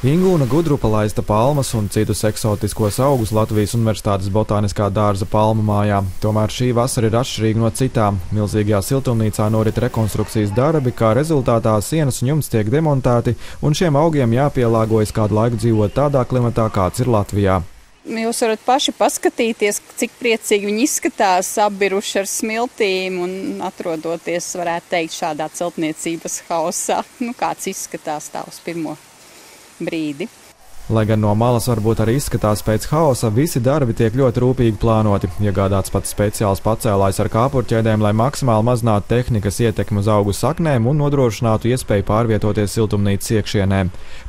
Ingūna Gudrupa laista palmas un citus eksotiskos augus Latvijas Universitātes botāniskā dārza palmu mājā. Tomēr šī vasara ir atšķirīga no citām. Milzīgajā siltumnīcā norit rekonstrukcijas darbi, kā rezultātā sienas un jumts tiek demontēti, un šiem augiem jāpielāgojas kādu laiku dzīvot tādā klimatā, kāds ir Latvijā. Jūs varat paši paskatīties, cik priecīgi viņi izskatās, apbiruši ar smiltīm un atrodoties, varētu teikt, šādā celtniecības hausā. Nu, kāds izskatās tā uz pirmo brīdi. Lai gan no malas varbūt arī izskatās pēc haosa, visi darbi tiek ļoti rūpīgi plānoti. Iegādāts pat speciāls pacēlājs ar kāpurķēdēm, lai maksimāli mazinātu tehnikas ietekmi uz augu saknēm un nodrošinātu iespēju pārvietoties siltumnīcas iekšienē.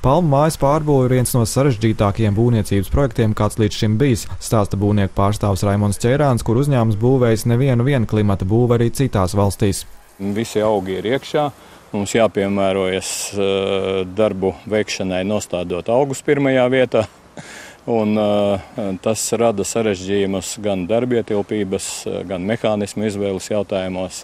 Palmu mājas pārbūve ir viens no sarežģītākajiem būvniecības projektiem, kāds līdz šim bijis, stāsta būvnieku pārstāvs Raimons Čērāns, kur uzņēmums būvējis nevienu klimata būvu arī citās valstīs. Visi augi ir iekšā Mums jāpiemērojas eh, darbu veikšanai, nostādot augus pirmajā vietā. Un, uh, tas rada sarežģījumus gan darbietilpības, gan mehānismu izvēles jautājumos,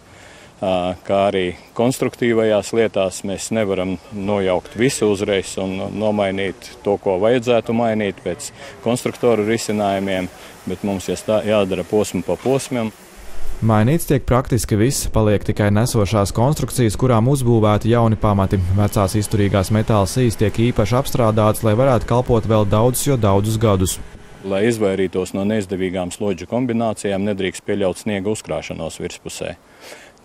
kā arī konstruktīvajās lietās. Mēs nevaram nojaukt visu uzreiz un nomainīt to, ko vajadzētu mainīt pēc konstruktoru risinājumiem, bet mums jādara posmu pa posmam. Mainīts tiek praktiski viss, paliek tikai nesošās konstrukcijas, kurām uzbūvēti jauni pamati. Vecās izturīgās metāla sīs tiek īpaši apstrādātas, lai varētu kalpot vēl daudzus, jo daudzus gadus. Lai izvairītos no neizdevīgām slodžu kombinācijām, nedrīkst pieļaut sniega uzkrāšanos virspusē.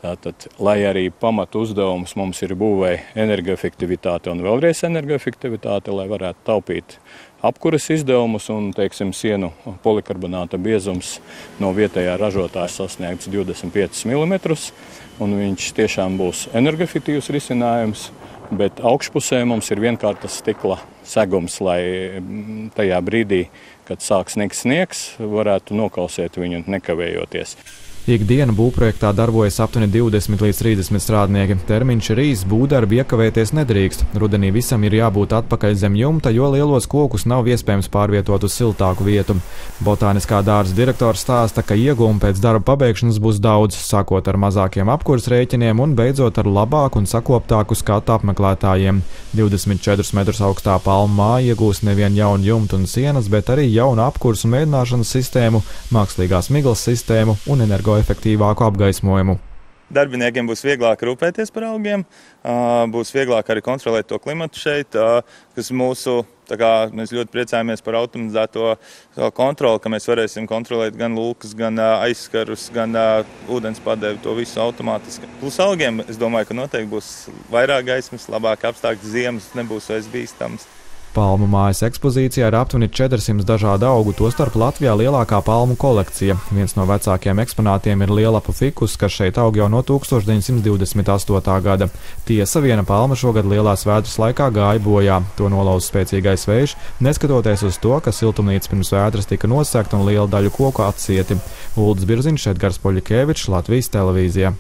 Tātad, lai arī pamatu uzdevums mums ir būvēja energoefektivitāte un vēlreiz energoefektivitāte, lai varētu taupīt apkuras izdevumus un teiksim, sienu polikarbonāta biezums no vietējā ražotāja sasniegts 25 mm. Viņš tiešām būs energoefektīvs risinājums, bet augšpusē mums ir vienkāršs stikla segums, lai tajā brīdī, kad sāks sniegt sniegs, varētu nokausēt viņu nekavējoties. Ikdienu būvprojektā darbojas aptuveni 20 līdz 30 strādnieki. Termiņš ir īs, būvdarbi iekavēties nedrīkst. Rudenī visam ir jābūt atpakaļ zem jumta, jo lielos kokus nav iespējams pārvietot uz siltāku vietu. Botāniskā dārza direktors stāsta, ka iegūmi pēc darba pabeigšanas būs daudz, sākot ar mazākiem apkurs rēķiniem un beidzot ar labāku un sakoptāku skatu apmeklētājiem. 24 metrus augstā palma māja iegūs nevien jaunu jumtu un sienas, bet arī jaunu apkursu un mēdināšanas sistēmu, mākslīgās miglas sistēmu un energo energoefektīvāku apgaismojumu. Darbiniekiem būs vieglāk rūpēties par augiem, būs vieglāk arī kontrolēt to klimatu šeit, kas mūsu, kā, mēs ļoti priecājamies par automatizēto kontroli, ka mēs varēsim kontrolēt gan lūkas, gan aizskarus, gan ūdens padevi, to visu automātiski. Plus augiem, es domāju, ka noteikti būs vairāk gaismas, labāk apstākļi, ziemas nebūs vairs bīstams. Palmu mājas ekspozīcijā ir aptuveni 400 dažādu augu, tostarp Latvijā lielākā palmu kolekcija. Viens no vecākajiem eksponātiem ir lielapu fikus, kas šeit aug jau no 1928. gada. Tiesa, viena palma šogad lielās vētras laikā gāja bojā. To nolauz spēcīgais vējš, neskatoties uz to, ka siltumnīca pirms vētras tika nosegta un liela daļa koku atsieti. Uldis Birziņš, Edgars Poļikevičs, Latvijas televīzija.